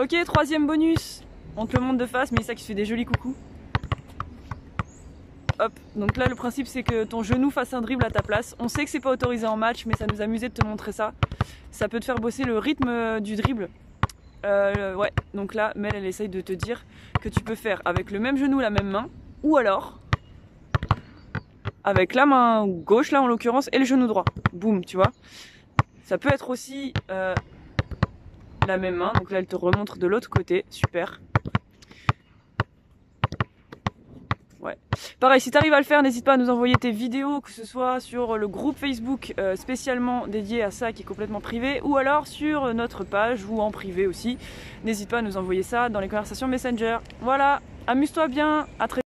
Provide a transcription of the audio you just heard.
Ok, troisième bonus. On te le montre de face, mais ça qui fait des jolis coucous. Hop, donc là le principe c'est que ton genou fasse un dribble à ta place. On sait que c'est pas autorisé en match, mais ça nous amusait de te montrer ça. Ça peut te faire bosser le rythme du dribble. Euh, ouais, donc là, Mel elle essaye de te dire que tu peux faire avec le même genou la même main, ou alors avec la main gauche là en l'occurrence et le genou droit. Boum, tu vois. Ça peut être aussi euh, la même main, donc là elle te remontre de l'autre côté, super. Ouais. Pareil, si tu arrives à le faire, n'hésite pas à nous envoyer tes vidéos, que ce soit sur le groupe Facebook euh, spécialement dédié à ça qui est complètement privé, ou alors sur notre page ou en privé aussi. N'hésite pas à nous envoyer ça dans les conversations Messenger. Voilà, amuse-toi bien, à très